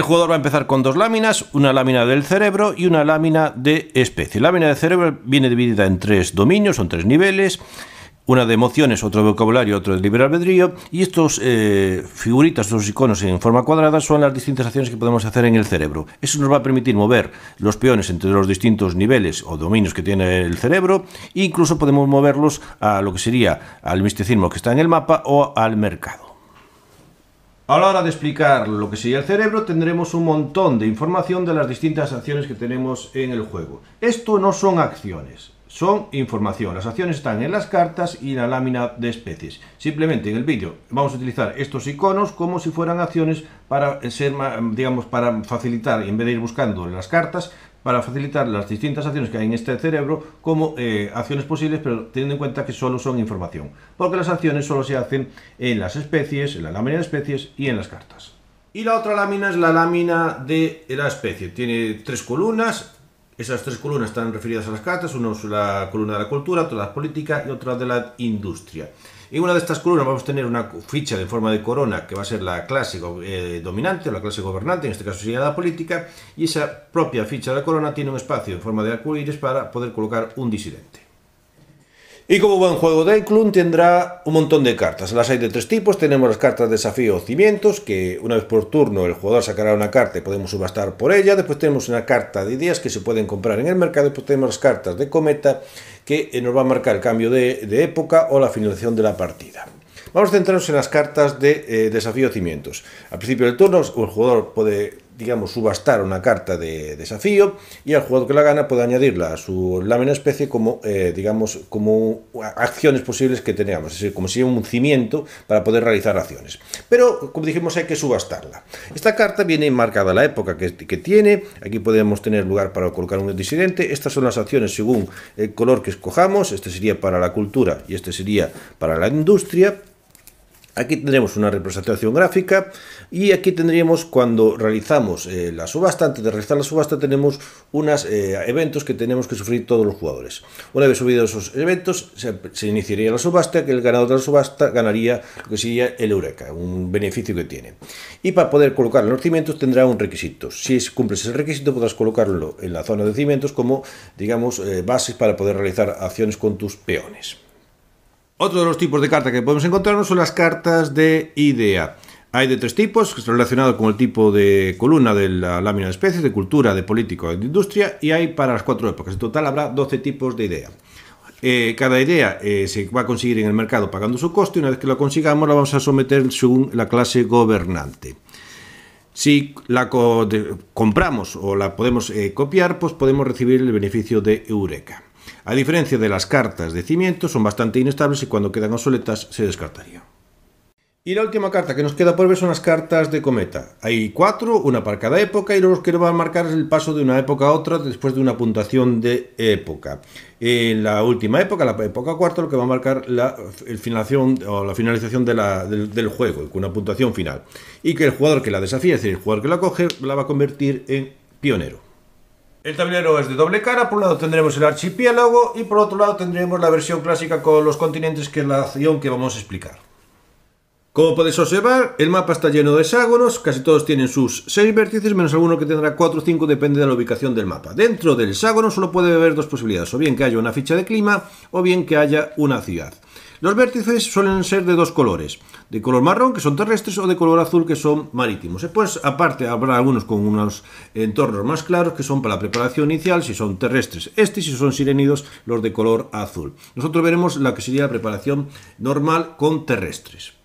El jugador va a empezar con dos láminas, una lámina del cerebro y una lámina de especie. La lámina del cerebro viene dividida en tres dominios, son tres niveles una de emociones, otro de vocabulario, otro de libre albedrío, y estos eh, figuritas, estos iconos en forma cuadrada son las distintas acciones que podemos hacer en el cerebro. Eso nos va a permitir mover los peones entre los distintos niveles o dominios que tiene el cerebro, e incluso podemos moverlos a lo que sería al misticismo que está en el mapa o al mercado. A la hora de explicar lo que sería el cerebro, tendremos un montón de información de las distintas acciones que tenemos en el juego. Esto no son acciones, son información. Las acciones están en las cartas y en la lámina de especies. Simplemente en el vídeo vamos a utilizar estos iconos como si fueran acciones para ser, digamos, para facilitar, en vez de ir buscando las cartas, para facilitar las distintas acciones que hay en este cerebro como eh, acciones posibles, pero teniendo en cuenta que solo son información. Porque las acciones solo se hacen en las especies, en la lámina de especies y en las cartas. Y la otra lámina es la lámina de la especie. Tiene tres columnas, esas tres columnas están referidas a las cartas, una es la columna de la cultura, otra de la política y otra de la industria. En una de estas columnas vamos a tener una ficha de forma de corona que va a ser la clase eh, dominante o la clase gobernante, en este caso sería la política, y esa propia ficha de corona tiene un espacio en forma de arcoíris para poder colocar un disidente. Y como buen juego de Clun tendrá un montón de cartas. Las hay de tres tipos. Tenemos las cartas de desafío o cimientos, que una vez por turno el jugador sacará una carta y podemos subastar por ella. Después tenemos una carta de ideas que se pueden comprar en el mercado. Después tenemos las cartas de cometa, que nos va a marcar el cambio de, época o la finalización de la partida. Vamos a centrarnos en las cartas de eh, desafío cimientos. Al principio del turno el jugador puede digamos, subastar una carta de desafío y el jugador que la gana puede añadirla a su lámina especie como, eh, digamos, como acciones posibles que teníamos, es decir, como si un cimiento para poder realizar acciones. Pero, como dijimos, hay que subastarla. Esta carta viene marcada la época que, que tiene, aquí podemos tener lugar para colocar un disidente, estas son las acciones según el color que escojamos, este sería para la cultura y este sería para la industria, Aquí tendremos una representación gráfica y aquí tendríamos cuando realizamos eh, la subasta, antes de realizar la subasta tenemos unos eh, eventos que tenemos que sufrir todos los jugadores. Una vez subidos esos eventos se, iniciaría la subasta, que el ganador de la subasta ganaría lo que sería el Eureka, un beneficio que tiene. Y para poder colocar los cimientos tendrá un requisito. Si cumples ese requisito podrás colocarlo en la zona de cimientos como, digamos, eh, bases para poder realizar acciones con tus peones. Otro de los tipos de carta que podemos encontrarnos son las cartas de idea. Hay de tres tipos, relacionados con el tipo de columna de la lámina de especies, de cultura, de político, de industria, y hay para las cuatro épocas. En total habrá 12 tipos de idea. Eh, cada idea eh, se va a conseguir en el mercado pagando su coste y una vez que la consigamos la vamos a someter según la clase gobernante. Si la compramos o la podemos eh, copiar, pues podemos recibir el beneficio de Eureka. A diferencia de las cartas de cimiento, son bastante inestables y cuando quedan obsoletas se descartarían. Y la última carta que nos queda por ver son las cartas de cometa. Hay cuatro, una para cada época, y lo que nos va a marcar es el paso de una época a otra después de una puntuación de época. En la última época, la época cuarta, lo que va a marcar la, finalización, o la finalización del, del, juego, con una puntuación final. Y que el jugador que la desafía, es decir, el jugador que la coge, la va a convertir en pionero. El tablero es de doble cara, por un lado tendremos el archipiélago y por otro lado tendremos la versión clásica con los continentes que es la acción que vamos a explicar. Como podéis observar, el mapa está lleno de hexágonos, casi todos tienen sus 6 vértices, menos alguno que tendrá 4 o 5, depende de la ubicación del mapa. Dentro del hexágono solo puede haber dos posibilidades, o bien que haya una ficha de clima, o bien que haya una ciudad. Los vértices suelen ser de dos colores, de color marrón, que son terrestres, o de color azul, que son marítimos. Después, aparte, habrá algunos con unos entornos más claros, que son para la preparación inicial, si son terrestres este, si son sirenidos, los de color azul. Nosotros veremos la que sería la preparación normal con terrestres.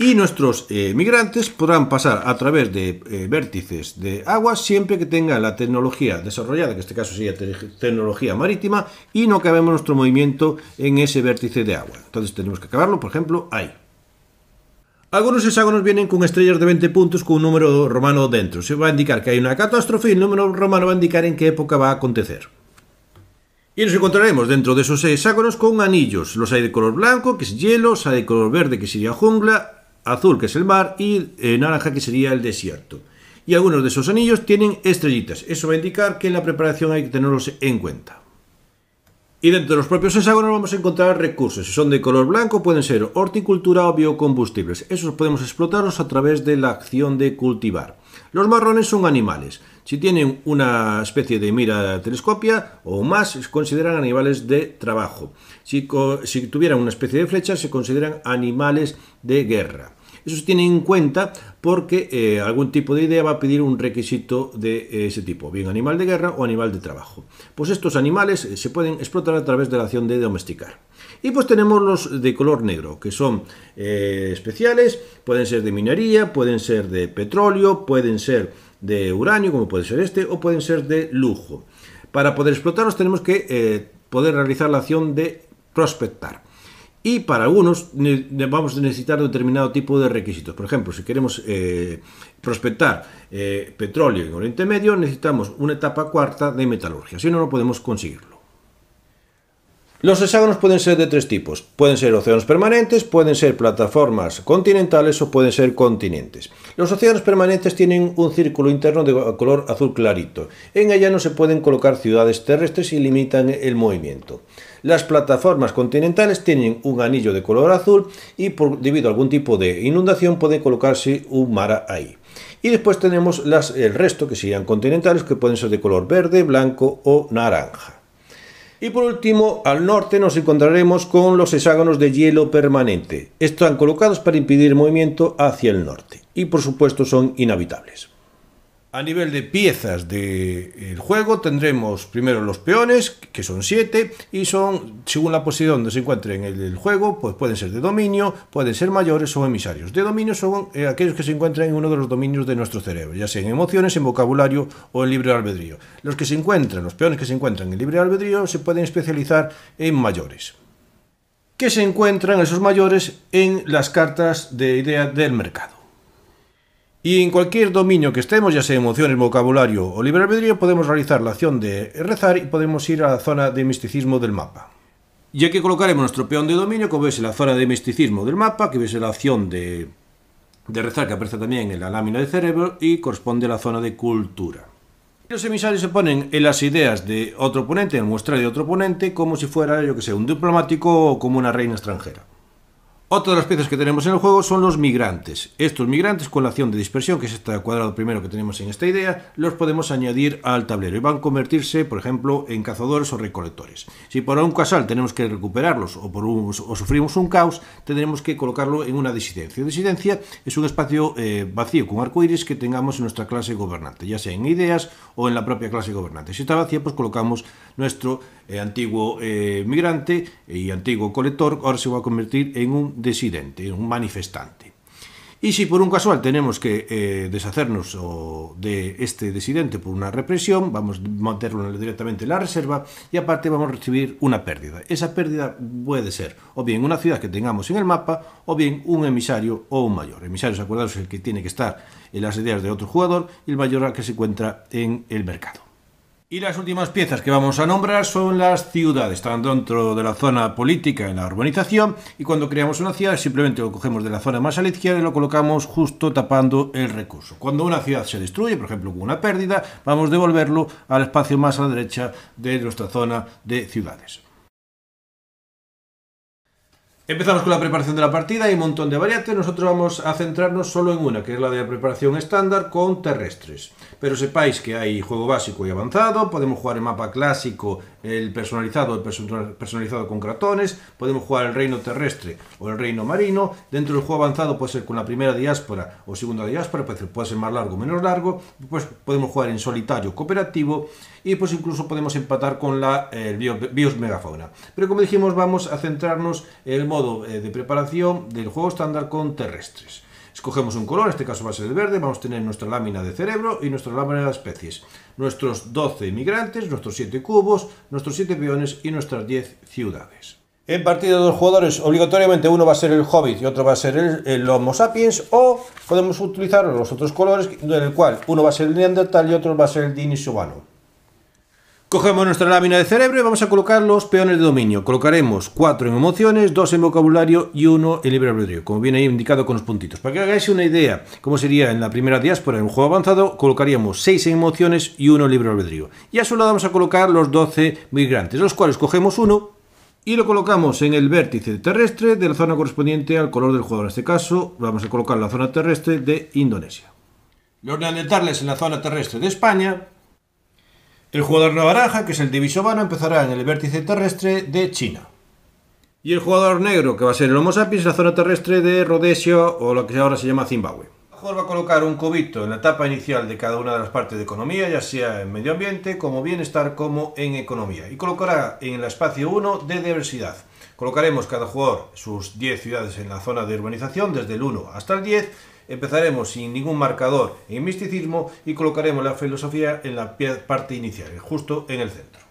Y nuestros eh, migrantes podrán pasar a través de eh, vértices de agua siempre que tengan la tecnología desarrollada, que en este caso sería tecnología marítima, y no cabemos nuestro movimiento en ese vértice de agua. Entonces tenemos que acabarlo, por ejemplo, ahí. Algunos hexágonos vienen con estrellas de 20 puntos con un número romano dentro. Se va a indicar que hay una catástrofe y el número romano va a indicar en qué época va a acontecer. Y nos encontraremos dentro de esos hexágonos con anillos. Los hay de color blanco, que es hielo, los hay de color verde, que sería jungla, azul que es el mar y eh, naranja que sería el desierto. Y algunos de esos anillos tienen estrellitas. Eso va a indicar que en la preparación hay que tenerlos en cuenta. Y dentro de los propios hexágonos vamos a encontrar recursos. Si son de color blanco pueden ser horticultura o biocombustibles. Esos podemos explotarlos a través de la acción de cultivar. Los marrones son animales. Si tienen una especie de mira telescopia o más, se consideran animales de trabajo. Si, si tuvieran una especie de flecha, se consideran animales de guerra. Eso se tiene en cuenta porque eh, algún tipo de idea va a pedir un requisito de ese tipo, bien animal de guerra o animal de trabajo. Pues estos animales eh, se pueden explotar a través de la acción de domesticar. Y pues tenemos los de color negro, que son eh, especiales, pueden ser de minería, pueden ser de petróleo, pueden ser de uranio, como puede ser este, o pueden ser de lujo. Para poder explotarlos tenemos que poder realizar la acción de prospectar. Y para algunos vamos a necesitar determinado tipo de requisitos. Por ejemplo, si queremos eh, prospectar eh, petróleo en Oriente Medio, necesitamos una etapa cuarta de metalurgia. Si no, no podemos conseguirlo. Los hexágonos pueden ser de tres tipos. Pueden ser océanos permanentes, pueden ser plataformas continentales o pueden ser continentes. Los océanos permanentes tienen un círculo interno de color azul clarito. En ella no se pueden colocar ciudades terrestres y limitan el movimiento. Las plataformas continentales tienen un anillo de color azul y por, debido a algún tipo de inundación puede colocarse un mar ahí. Y después tenemos las, el resto que serían continentales que pueden ser de color verde, blanco o naranja. Y por último, al norte nos encontraremos con los hexágonos de hielo permanente. Están colocados para impedir movimiento hacia el norte y por supuesto son inhabitables. A nivel de piezas del juego tendremos primero los peones, que son siete, y son, según la posición donde se encuentren en el juego, pues pueden ser de dominio, pueden ser mayores o emisarios. De dominio son eh, aquellos que se encuentran en uno de los dominios de nuestro cerebro, ya sea en emociones, en vocabulario o en libre albedrío. Los que se encuentran, los peones que se encuentran en libre albedrío, se pueden especializar en mayores. Que se encuentran esos mayores en las cartas de idea del mercado. Y en cualquier dominio que estemos, ya sea emociones, vocabulario o libre albedrío, podemos realizar la acción de rezar y podemos ir a la zona de misticismo del mapa. Y aquí colocaremos nuestro peón de dominio, como veis en la zona de misticismo del mapa, que veis la acción de, rezar que aparece también en la lámina de cerebro y corresponde a la zona de cultura. Los emisarios se ponen en las ideas de otro oponente, en el muestrario de otro oponente, como si fuera, yo que sé, un diplomático o como una reina extranjera. Otra de las piezas que tenemos en el juego son los migrantes. Estos migrantes, con la acción de dispersión, que es este cuadrado primero que tenemos en esta idea, los podemos añadir al tablero y van a convertirse, por ejemplo, en cazadores o recolectores. Si por un casal tenemos que recuperarlos o, por o sufrimos un caos, tendremos que colocarlo en una disidencia. Disidencia es un espacio eh, vacío con arcoíris que tengamos en nuestra clase gobernante, ya sea en ideas o en la propia clase gobernante. Si está vacía, pues colocamos nuestro eh, antiguo eh, migrante y antiguo colector, ahora se va a convertir en un desidente, un manifestante. Y si por un casual tenemos que eh, deshacernos de este desidente por una represión, vamos a meterlo directamente en la reserva y aparte vamos a recibir una pérdida. Esa pérdida puede ser o bien una ciudad que tengamos en el mapa o bien un emisario o un mayor. Emisario, acordaros, es el que tiene que estar en las ideas de otro jugador y el mayor al que se encuentra en el mercado. Y las últimas piezas que vamos a nombrar son las ciudades. Están dentro de la zona política en la urbanización y cuando creamos una ciudad simplemente lo cogemos de la zona más a la izquierda y lo colocamos justo tapando el recurso. Cuando una ciudad se destruye, por ejemplo con una pérdida, vamos a devolverlo al espacio más a la derecha de nuestra zona de ciudades. Empezamos con la preparación de la partida, hay un montón de variantes, nosotros vamos a centrarnos solo en una, que es la de la preparación estándar con terrestres. Pero sepáis que hay juego básico y avanzado, podemos jugar el mapa clásico, el personalizado, el personalizado con cratones, podemos jugar el reino terrestre o el reino marino, dentro del juego avanzado puede ser con la primera diáspora o segunda diáspora, puede ser, más largo o menos largo, pues podemos jugar en solitario cooperativo y pues incluso podemos empatar con la el BIOS megafauna. Pero como dijimos, vamos a centrarnos en el modo eh, de preparación del juego estándar con terrestres. Escogemos un color, en este caso va a ser el verde, vamos a tener nuestra lámina de cerebro y nuestra lámina de especies. Nuestros 12 inmigrantes, nuestros 7 cubos, nuestros 7 peones y nuestras 10 ciudades. En partida de dos jugadores, obligatoriamente uno va a ser el Hobbit y otro va a ser el, Homo sapiens, o podemos utilizar los otros colores, en el cual uno va a ser el Neandertal y otro va a ser el Dinisovano. Cogemos nuestra lámina de cerebro y vamos a colocar los peones de dominio. Colocaremos cuatro en emociones, dos en vocabulario y uno en libre albedrío, como viene ahí indicado con los puntitos. Para que hagáis una idea cómo sería en la primera diáspora en un juego avanzado, colocaríamos seis en emociones y uno en libre albedrío. Y a su lado vamos a colocar los 12 migrantes, los cuales cogemos uno y lo colocamos en el vértice terrestre de la zona correspondiente al color del jugador. En este caso vamos a colocar la zona terrestre de Indonesia. Los neandertales en la zona terrestre de España el jugador naranja, que es el divisovano, empezará en el vértice terrestre de China. Y el jugador negro, que va a ser el Homo sapiens, en la zona terrestre de Rhodesia o lo que ahora se llama Zimbabue. El jugador va a colocar un cubito en la etapa inicial de cada una de las partes de economía, ya sea en medio ambiente, como bienestar, como en economía. Y colocará en el espacio 1 de diversidad. Colocaremos cada jugador sus 10 ciudades en la zona de urbanización, desde el 1 hasta el 10, Empezaremos sin ningún marcador en misticismo y colocaremos la filosofía en la parte inicial, justo en el centro.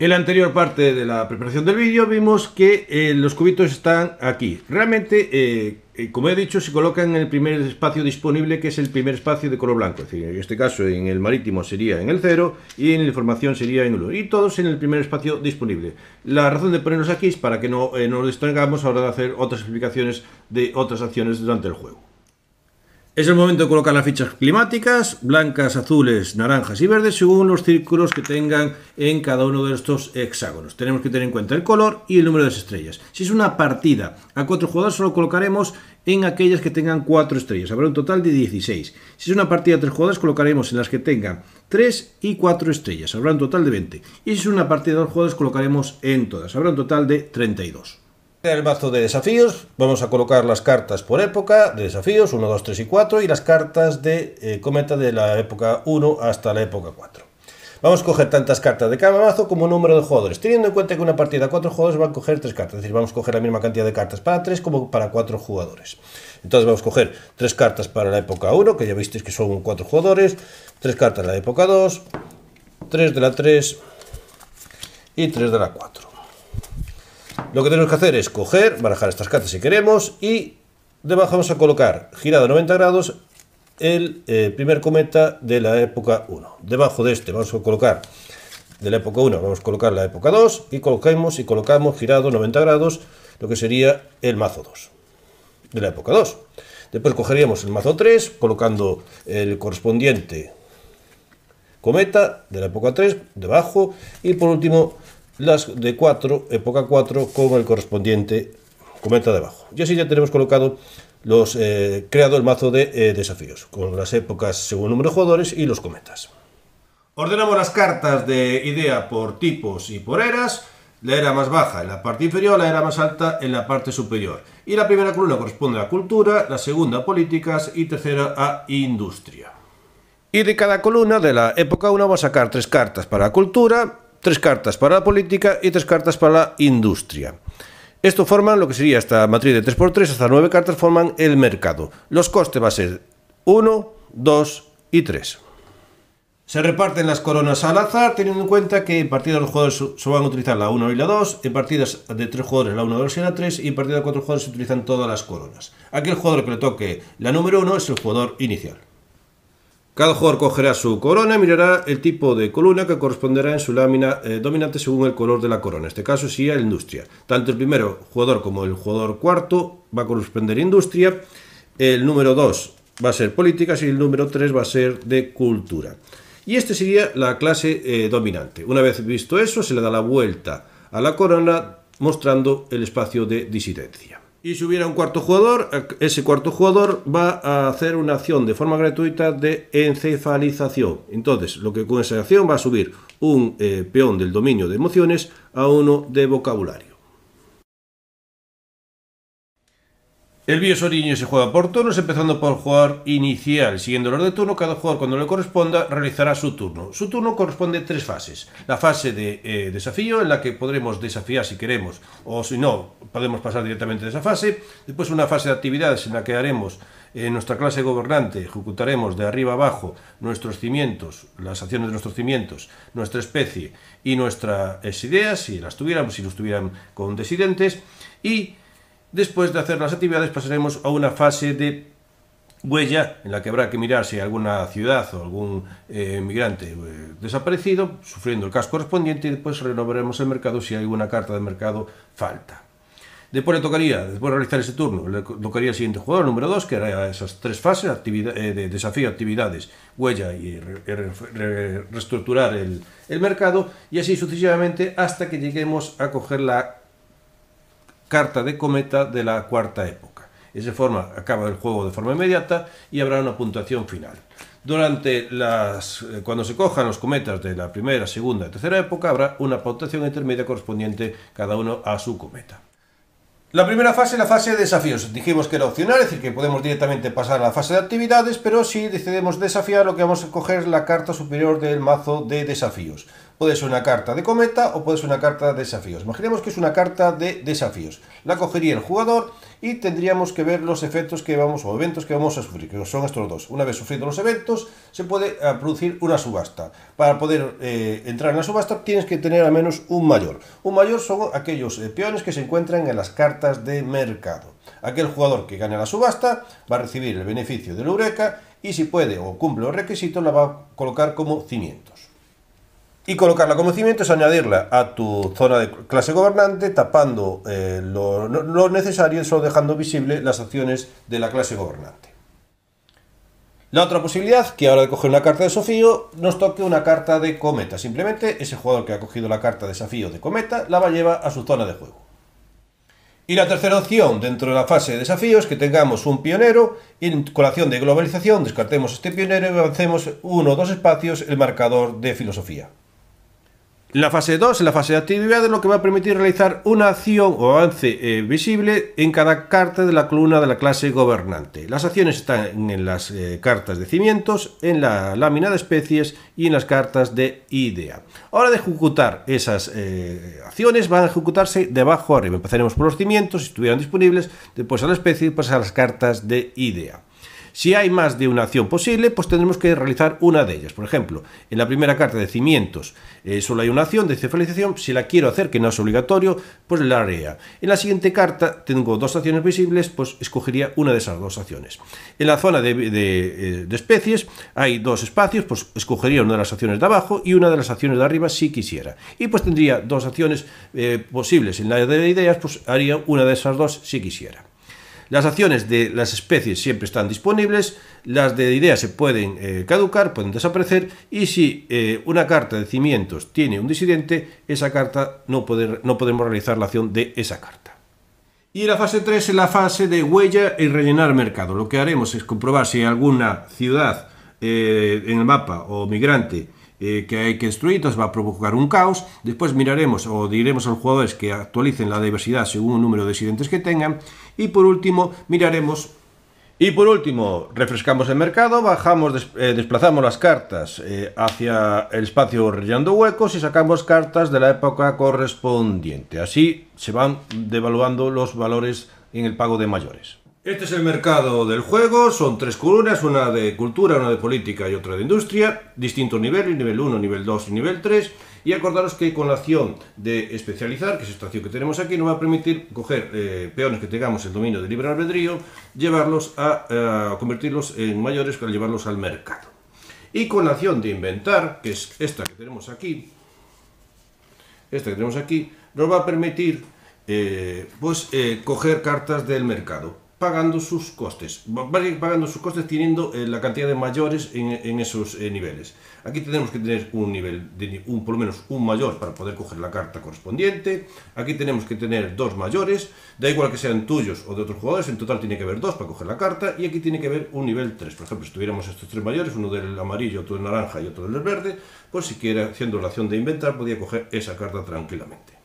En la anterior parte de la preparación del vídeo vimos que eh, los cubitos están aquí. Realmente, eh, eh, como he dicho, se colocan en el primer espacio disponible, que es el primer espacio de color blanco. Es decir, en este caso en el marítimo sería en el 0 y en la información sería en el 1. Y todos en el primer espacio disponible. La razón de ponerlos aquí es para que no nos distraigamos a la hora de hacer otras explicaciones de otras acciones durante el juego. Es el momento de colocar las fichas climáticas, blancas, azules, naranjas y verdes, según los círculos que tengan en cada uno de estos hexágonos. Tenemos que tener en cuenta el color y el número de estrellas. Si es una partida a cuatro jugadores, solo colocaremos en aquellas que tengan cuatro estrellas. Habrá un total de 16. Si es una partida a tres jugadores, colocaremos en las que tengan 3 y 4 estrellas. Habrá un total de 20. Y si es una partida de dos jugadores, colocaremos en todas. Habrá un total de 32. El mazo de desafíos vamos a colocar las cartas por época de desafíos, 1, 2, 3 y 4, y las cartas de eh, cometa de la época 1 hasta la época 4. Vamos a coger tantas cartas de cada mazo como número de jugadores, teniendo en cuenta que una partida a 4 jugadores va a coger 3 cartas, es decir, vamos a coger la misma cantidad de cartas para 3 como para 4 jugadores. Entonces vamos a coger 3 cartas para la época 1, que ya visteis que son 4 jugadores, 3 cartas de la época 2, 3 de la 3 y 3 de la 4. Lo que tenemos que hacer es coger, barajar estas cartas si queremos y debajo vamos a colocar, girado a 90 grados, el eh, primer cometa de la época 1. Debajo de este vamos a colocar, de la época 1, vamos a colocar la época 2 y colocamos y colocamos girado 90 grados lo que sería el mazo 2 de la época 2. Después cogeríamos el mazo 3 colocando el correspondiente cometa de la época 3 debajo y por último las de 4, época 4, con el correspondiente cometa debajo. Y así ya tenemos colocado los eh, creado el mazo de eh, desafíos, con las épocas según número de jugadores y los cometas. Ordenamos las cartas de idea por tipos y por eras, la era más baja en la parte inferior, la era más alta en la parte superior. Y la primera columna corresponde a cultura, la segunda a políticas y tercera a industria. Y de cada columna de la época 1 vamos a sacar tres cartas para cultura, tres cartas para la política y tres cartas para la industria. Esto forman lo que sería esta matriz de 3x3, hasta 9 cartas forman el mercado. Los costes va a ser 1, 2 y 3. Se reparten las coronas al azar, teniendo en cuenta que en partidas los jugadores se van a utilizar la 1 y la 2, en partidas de 3 jugadores la 1, 2 y la 3, y en partidas de 4 jugadores se utilizan todas las coronas. Aquel jugador que le toque la número 1 es el jugador inicial. Cada jugador cogerá su corona y mirará el tipo de columna que corresponderá en su lámina eh, dominante según el color de la corona. En este caso sería industria. Tanto el primero jugador como el jugador cuarto va a corresponder industria. El número 2 va a ser políticas y el número 3 va a ser de cultura. Y este sería la clase eh, dominante. Una vez visto eso, se le da la vuelta a la corona mostrando el espacio de disidencia. Y si hubiera un cuarto jugador, ese cuarto jugador va a hacer una acción de forma gratuita de encefalización. Entonces, lo que con esa acción va a subir un eh, peón del dominio de emociones a uno de vocabulario. El biosoriño se juega por turnos, empezando por el inicial. Siguiendo el orden de turno, cada jugador cuando le corresponda realizará su turno. Su turno corresponde a tres fases. La fase de eh, desafío, en la que podremos desafiar si queremos, o si no, podemos pasar directamente de esa fase. Después una fase de actividades en la que haremos en nuestra clase gobernante, ejecutaremos de arriba abajo nuestros cimientos, las acciones de nuestros cimientos, nuestra especie y nuestras ideas, si las tuviéramos, si los tuvieran con desidentes. Y Después de hacer las actividades pasaremos a una fase de huella en la que habrá que mirar si hay alguna ciudad o algún eh, migrante eh, desaparecido, sufriendo el caso correspondiente y después renovaremos el mercado si alguna carta de mercado falta. Después le tocaría, después de realizar ese turno, le tocaría el siguiente jugador, número 2, que era esas tres fases, eh, de desafío, actividades, huella y re, re, re, reestructurar el, el mercado, y así sucesivamente hasta que lleguemos a coger la carta de cometa de la cuarta época. Esa forma acaba el juego de forma inmediata y habrá una puntuación final. Durante las, eh, cuando se cojan los cometas de la primera, segunda y tercera época, habrá una puntuación intermedia correspondiente cada uno a su cometa. La primera fase, la fase de desafíos. Dijimos que era opcional, es decir, que podemos directamente pasar a la fase de actividades, pero si decidimos desafiar, lo que vamos a coger es la carta superior del mazo de desafíos. Puede ser una carta de cometa o puede ser una carta de desafíos. Imaginemos que es una carta de desafíos. La cogería el jugador y tendríamos que ver los efectos que vamos o eventos que vamos a sufrir, que son estos dos. Una vez sufridos los eventos, se puede eh, producir una subasta. Para poder eh, entrar en la subasta tienes que tener al menos un mayor. Un mayor son aquellos eh, peones que se encuentran en las cartas de mercado. Aquel jugador que gane la subasta va a recibir el beneficio de la eureka y si puede o cumple los requisitos la va a colocar como cimientos. Y colocarla como cimiento es añadirla a tu zona de clase gobernante, tapando eh, lo, necesario y solo dejando visible las acciones de la clase gobernante. La otra posibilidad, que ahora de coger una carta de desafío, nos toque una carta de cometa. Simplemente ese jugador que ha cogido la carta de desafío de cometa la va a llevar a su zona de juego. Y la tercera opción dentro de la fase de desafíos que tengamos un pionero y en colación de globalización descartemos este pionero y avancemos uno o dos espacios el marcador de filosofía. La fase 2, la fase de actividades, lo que va a permitir realizar una acción o avance eh, visible en cada carta de la columna de la clase gobernante. Las acciones están en las eh, cartas de cimientos, en la lámina de especies y en las cartas de idea. Ahora de ejecutar esas eh, acciones van a ejecutarse de abajo arriba. Empezaremos por los cimientos, si estuvieran disponibles, después a la especie y después a las cartas de idea. Si hay más de una acción posible, pues tendremos que realizar una de ellas. Por ejemplo, en la primera carta de cimientos eh, solo hay una acción de cefalización. Si la quiero hacer, que no es obligatorio, pues la haría. En la siguiente carta tengo dos acciones visibles, pues escogería una de esas dos acciones. En la zona de, eh, especies hay dos espacios, pues escogería una de las acciones de abajo y una de las acciones de arriba si quisiera. Y pues tendría dos acciones eh, posibles. En la de ideas, pues haría una de esas dos si quisiera. Las acciones de las especies siempre están disponibles, las de ideas se pueden eh, caducar, pueden desaparecer y si eh, una carta de cimientos tiene un disidente, esa carta no, podemos realizar la acción de esa carta. Y la fase 3 es la fase de huella y rellenar mercado. Lo que haremos es comprobar si alguna ciudad eh, en el mapa o migrante eh, que hay que destruir, entonces va a provocar un caos. Después miraremos o diremos a los jugadores que actualicen la diversidad según el número de disidentes que tengan. Y por último, miraremos y por último, refrescamos el mercado, bajamos, eh, desplazamos las cartas eh, hacia el espacio rellenando huecos y sacamos cartas de la época correspondiente. Así se van devaluando los valores en el pago de mayores. Este es el mercado del juego, son tres columnas, una de cultura, una de política y otra de industria, distintos niveles, nivel 1, nivel 2 y nivel 3, y acordaros que con la acción de especializar, que es esta acción que tenemos aquí, nos va a permitir coger eh, peones que tengamos el dominio de libre albedrío, llevarlos a, a convertirlos en mayores para llevarlos al mercado. Y con la acción de inventar, que es esta que tenemos aquí, esta que tenemos aquí, nos va a permitir eh, pues, eh, coger cartas del mercado pagando sus costes, pagando sus costes teniendo eh, la cantidad de mayores en, en esos eh, niveles. Aquí tenemos que tener un nivel, de un, por lo menos un mayor para poder coger la carta correspondiente. Aquí tenemos que tener dos mayores, da igual que sean tuyos o de otros jugadores, en total tiene que haber dos para coger la carta. Y aquí tiene que haber un nivel 3. Por ejemplo, si tuviéramos estos tres mayores, uno del amarillo, otro del naranja y otro del verde, pues si quiera, haciendo la acción de inventar, podía coger esa carta tranquilamente.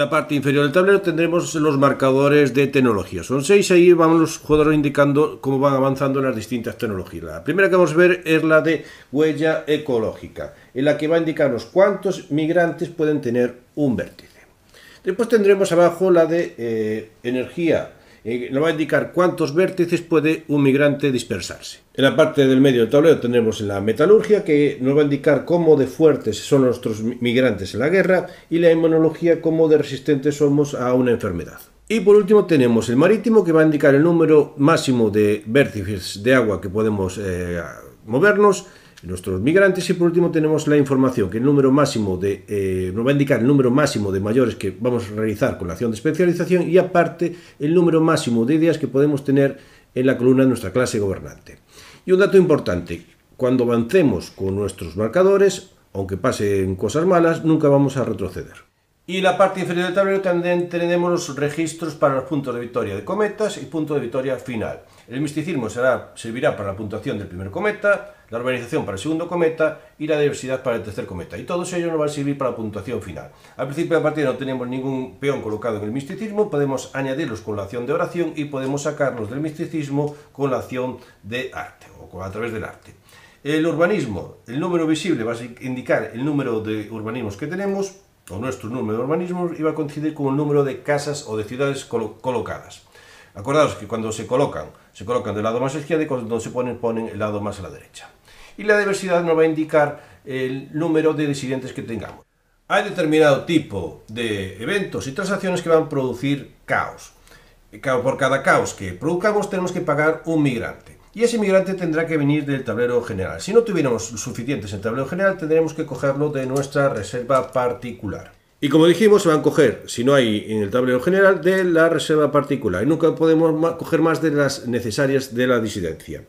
La parte inferior del tablero tendremos los marcadores de tecnología. Son seis, ahí vamos los jugadores indicando cómo van avanzando las distintas tecnologías. La primera que vamos a ver es la de huella ecológica, en la que va a indicarnos cuántos migrantes pueden tener un vértice. Después tendremos abajo la de eh, energía eh, nos va a indicar cuántos vértices puede un migrante dispersarse. En la parte del medio del tablero tendremos la metalurgia, que nos va a indicar cómo de fuertes son nuestros migrantes en la guerra, y la inmunología, cómo de resistentes somos a una enfermedad. Y por último tenemos el marítimo que va a indicar el número máximo de vértices de agua que podemos eh, movernos, nuestros migrantes y por último tenemos la información que el número máximo de eh, nos va a indicar el número máximo de mayores que vamos a realizar con la acción de especialización y aparte el número máximo de ideas que podemos tener en la columna de nuestra clase gobernante. Y un dato importante, cuando avancemos con nuestros marcadores, aunque pasen cosas malas, nunca vamos a retroceder. Y en la parte inferior del tablero también tenemos los registros para los puntos de victoria de cometas y punto de victoria final. El misticismo servirá para la puntuación del primer cometa, la organización para el segundo cometa y la diversidad para el tercer cometa. Y todos ellos nos van a servir para la puntuación final. Al principio de la partida no tenemos ningún peón colocado en el misticismo, podemos añadirlos con la acción de oración y podemos sacarlos del misticismo con la acción de arte o a través del arte. El urbanismo, el número visible va a indicar el número de urbanismos que tenemos, o nuestro número de urbanismos iba a coincidir con el número de casas o de ciudades colocadas. Acordaos que cuando se colocan, se colocan del lado más izquierdo y cuando se ponen, ponen el lado más a la derecha. Y la diversidad nos va a indicar el número de disidentes que tengamos. Hay determinado tipo de eventos y transacciones que van a producir caos. Por cada caos que produzcamos tenemos que pagar un migrante y ese migrante tendrá que venir del tablero general. Si no tuviéramos suficientes en el tablero general, tendremos que cogerlo de nuestra reserva particular. Y como dijimos, se van a coger, si no hay en el tablero general, de la reserva particular. Y nunca podemos coger más de las necesarias de la disidencia.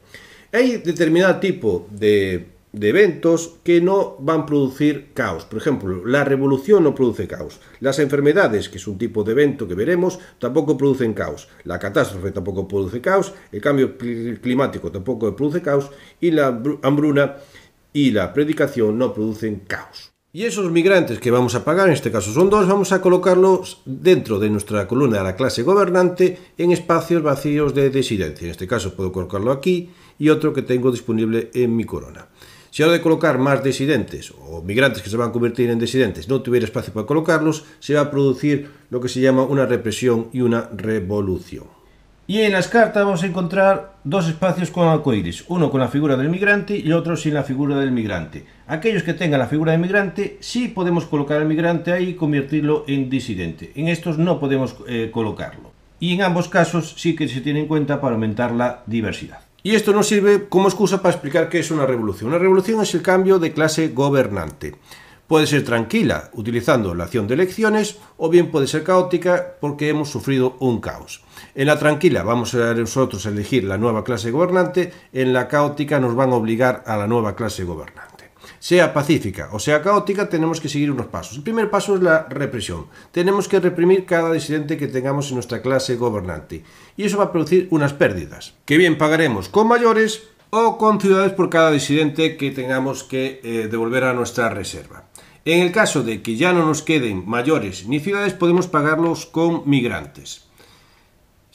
Hay determinado tipo de eventos que no van a producir caos. Por ejemplo, la revolución no produce caos. Las enfermedades, que es un tipo de evento que veremos, tampoco producen caos. La catástrofe tampoco produce caos. El cambio climático tampoco produce caos. Y la hambruna y la predicación no producen caos. Y esos migrantes que vamos a pagar, en este caso son dos, vamos a colocarlos dentro de nuestra columna de la clase gobernante en espacios vacíos de desidencia. En este caso puedo colocarlo aquí y otro que tengo disponible en mi corona. Si ahora de colocar más disidentes o migrantes que se van a convertir en disidentes no tuviera espacio para colocarlos, se va a producir lo que se llama una represión y una revolución. Y en las cartas vamos a encontrar dos espacios con arcoíris, uno con la figura del migrante y otro sin la figura del migrante. Aquellos que tengan la figura del migrante sí podemos colocar al migrante ahí y convertirlo en disidente. En estos no podemos eh, colocarlo. Y en ambos casos sí que se tiene en cuenta para aumentar la diversidad. Y esto nos sirve como excusa para explicar qué es una revolución. Una revolución es el cambio de clase gobernante. Puede ser tranquila, utilizando la acción de elecciones, o bien puede ser caótica porque hemos sufrido un caos. En la tranquila vamos a nosotros a elegir la nueva clase gobernante, en la caótica nos van a obligar a la nueva clase gobernante sea pacífica o sea caótica, tenemos que seguir unos pasos. El primer paso es la represión. Tenemos que reprimir cada disidente que tengamos en nuestra clase gobernante. Y eso va a producir unas pérdidas, que bien pagaremos con mayores o con ciudades por cada disidente que tengamos que eh, devolver a nuestra reserva. En el caso de que ya no nos queden mayores ni ciudades, podemos pagarlos con migrantes.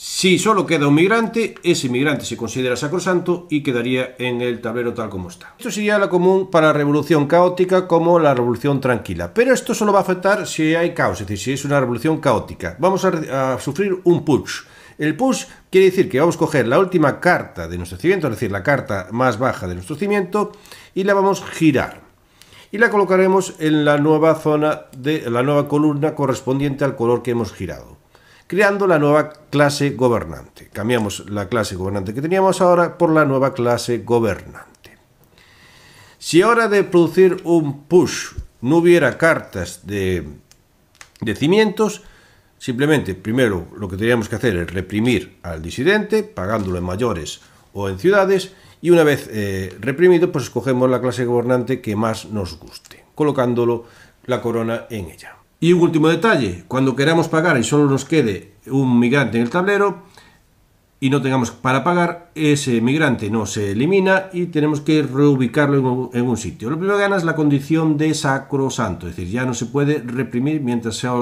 Si solo queda un migrante, ese migrante se considera sacrosanto y quedaría en el tablero tal como está. Esto sería la común para la revolución caótica como la revolución tranquila. Pero esto solo va a afectar si hay caos, es decir, si es una revolución caótica. Vamos a, sufrir un push. El push quiere decir que vamos a coger la última carta de nuestro cimiento, es decir, la carta más baja de nuestro cimiento, y la vamos a girar. Y la colocaremos en la nueva zona de la nueva columna correspondiente al color que hemos girado creando la nueva clase gobernante. Cambiamos la clase gobernante que teníamos ahora por la nueva clase gobernante. Si ahora de producir un push no hubiera cartas de, de cimientos, simplemente primero lo que teníamos que hacer es reprimir al disidente, pagándolo en mayores o en ciudades, y una vez eh, reprimido, pues escogemos la clase gobernante que más nos guste, colocándolo la corona en ella. Y un último detalle, cuando queramos pagar y solo nos quede un migrante en el tablero y no tengamos para pagar, ese migrante no se elimina y tenemos que reubicarlo en un, sitio. Lo primero que gana es la condición de sacrosanto, es decir, ya no se puede reprimir mientras sea,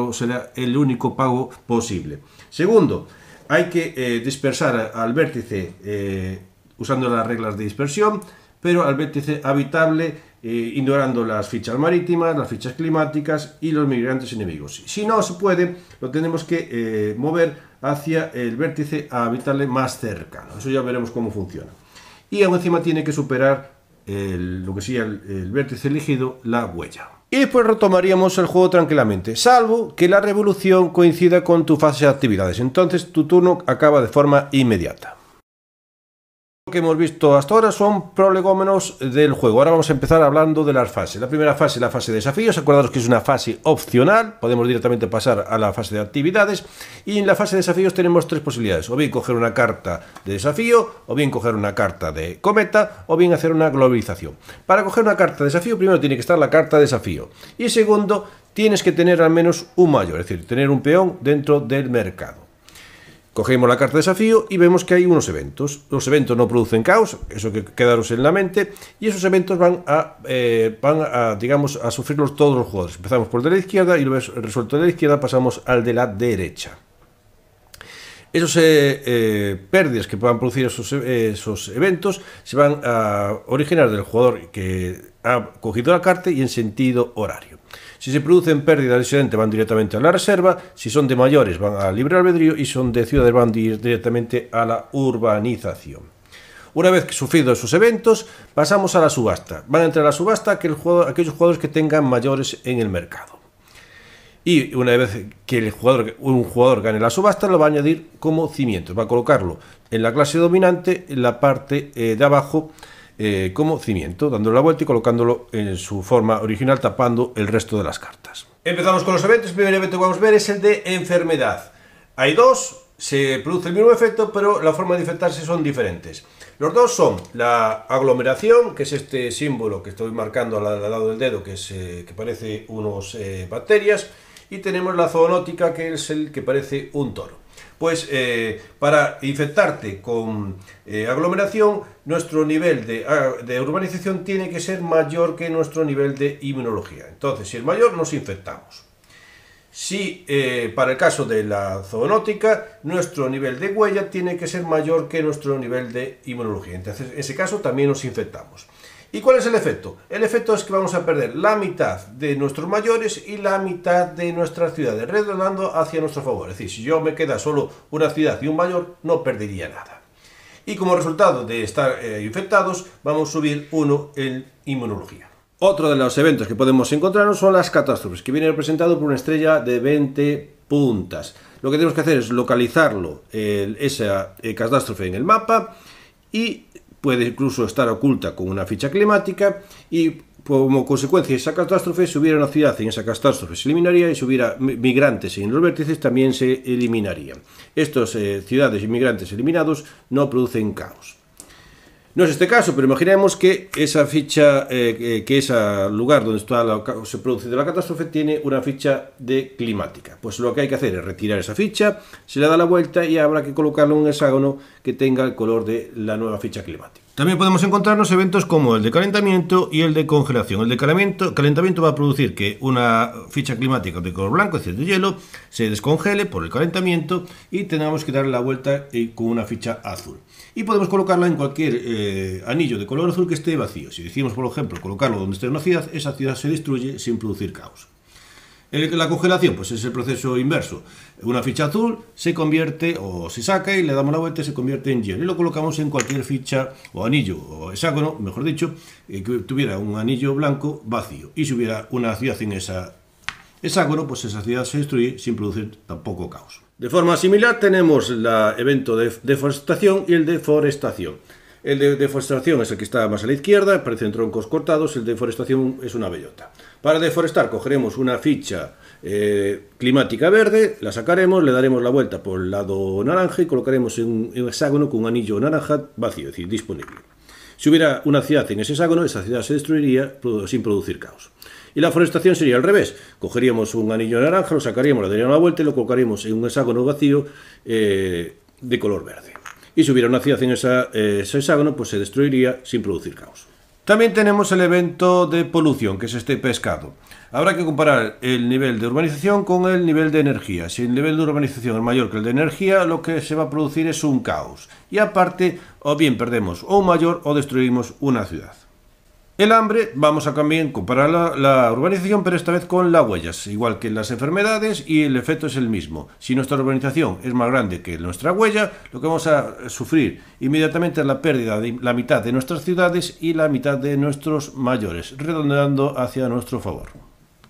el único pago posible. Segundo, hay que eh, dispersar al vértice eh, usando las reglas de dispersión, pero al vértice habitable eh, ignorando las fichas marítimas, las fichas climáticas y los migrantes enemigos. Si no se puede, lo tenemos que eh, mover hacia el vértice habitable más cercano. Eso ya veremos cómo funciona. Y aún encima tiene que superar lo que sea el, el vértice elegido, la huella. y después retomaríamos el juego tranquilamente, salvo que la revolución coincida con tu fase de actividades. Entonces tu turno acaba de forma inmediata que hemos visto hasta ahora son prolegómenos del juego. Ahora vamos a empezar hablando de las fases. La primera fase es la fase de desafíos. Acordaros que es una fase opcional. Podemos directamente pasar a la fase de actividades. Y en la fase de desafíos tenemos tres posibilidades. O bien coger una carta de desafío, o bien coger una carta de cometa, o bien hacer una globalización. Para coger una carta de desafío, primero tiene que estar la carta de desafío. Y segundo, tienes que tener al menos un mayor, es decir, tener un peón dentro del mercado. Cogemos la carta de desafío y vemos que hay unos eventos. Los eventos no producen caos, eso que quedaros en la mente, y esos eventos van a, eh, van a digamos, a sufrirlos todos los jugadores. Empezamos por el de la izquierda y luego resuelto de la izquierda pasamos al de la derecha. Esos eh, eh, pérdidas que puedan producir esos, esos eventos se van a originar del jugador que ha cogido la carta y en sentido horario. Si se producen pérdidas de excedente van directamente a la reserva, si son de mayores van a libre albedrío y son de ciudades van directamente a la urbanización. Una vez que sufrido esos eventos, pasamos a la subasta. Van a entrar a la subasta aquellos jugadores que tengan mayores en el mercado. Y una vez que el jugador, un jugador gane la subasta, lo va a añadir como cimientos. Va a colocarlo en la clase dominante, en la parte eh, de abajo eh, como cimiento, dándole la vuelta y colocándolo en su forma original, tapando el resto de las cartas. Empezamos con los eventos. El primer evento que vamos a ver es el de enfermedad. Hay dos, se produce el mismo efecto, pero la forma de infectarse son diferentes. Los dos son la aglomeración, que es este símbolo que estoy marcando al, lado del dedo, que, es, eh, parece unos eh, bacterias, y tenemos la zoonótica, que es el que parece un toro pues eh, para infectarte con eh, aglomeración, nuestro nivel ah, de, urbanización tiene que ser mayor que nuestro nivel de inmunología. Entonces, si es mayor, nos infectamos. Si eh, para el caso de la zoonótica, nuestro nivel de huella tiene que ser mayor que nuestro nivel de inmunología. Entonces, en ese caso también nos infectamos. ¿Y cuál es el efecto? El efecto es que vamos a perder la mitad de nuestros mayores y la mitad de nuestras ciudades, redondando hacia nuestro favor. Es decir, si yo me queda solo una ciudad y un mayor, no perdería nada. Y como resultado de estar eh, infectados, vamos a subir uno en inmunología. Otro de los eventos que podemos encontrarnos son las catástrofes, que viene representado por una estrella de 20 puntas. Lo que tenemos que hacer es localizarlo, esa eh, catástrofe en el mapa, y puede incluso estar oculta con una ficha climática y como consecuencia de esa catástrofe, si hubiera una ciudad en esa catástrofe se eliminaría y si hubiera migrantes en los vértices también se eliminarían. Estas eh, ciudades y migrantes eliminados no producen caos. No es este caso, pero imaginemos que esa ficha, eh, que ese lugar donde está se produce la catástrofe tiene una ficha de climática. Pues lo que hay que hacer es retirar esa ficha, se le da la vuelta y habrá que colocarlo en un hexágono que tenga el color de la nueva ficha climática. También podemos encontrarnos eventos como el de calentamiento y el de congelación. El de calentamiento, calentamiento va a producir que una ficha climática de color blanco, es decir, de hielo, se descongele por el calentamiento y tengamos que darle la vuelta eh, con una ficha azul. Y podemos colocarla en cualquier eh, anillo de color azul que esté vacío. Si decimos, por ejemplo, colocarlo donde esté una ciudad, esa ciudad se destruye sin producir caos. La congelación, pues es el proceso inverso. Una ficha azul se convierte o se saca y le damos la vuelta y se convierte en hielo. Y lo colocamos en cualquier ficha o anillo o hexágono, mejor dicho, eh, que tuviera un anillo blanco vacío. Y si hubiera una ciudad en esa hexágono, pues esa ciudad se destruye sin producir tampoco caos. De forma similar tenemos el evento de deforestación y el de forestación. El de deforestación es el que está más a la izquierda, aparecen troncos cortados, el de deforestación es una bellota. Para deforestar cogeremos una ficha eh, climática verde, la sacaremos, le daremos la vuelta por el lado naranja y colocaremos un hexágono con un anillo naranja vacío, es decir, disponible. Si hubiera una ciudad en ese hexágono, esa ciudad se destruiría sin producir caos. Y la forestación sería al revés. Cogeríamos un anillo naranja, lo sacaríamos, le daríamos la vuelta y lo colocaríamos en un hexágono vacío eh, de color verde y si hubiera una ciudad en eh, ese hexágono, pues se destruiría sin producir caos. También tenemos el evento de polución, que es este pescado. Habrá que comparar el nivel de urbanización con el nivel de energía. Si el nivel de urbanización es mayor que el de energía, lo que se va a producir es un caos. Y aparte, o bien perdemos o un mayor o destruimos una ciudad. El hambre, vamos a también comparar la, urbanización, pero esta vez con las huellas, igual que las enfermedades, y el efecto es el mismo. Si nuestra urbanización es más grande que nuestra huella, lo que vamos a sufrir inmediatamente es la pérdida de la mitad de nuestras ciudades y la mitad de nuestros mayores, redondeando hacia nuestro favor.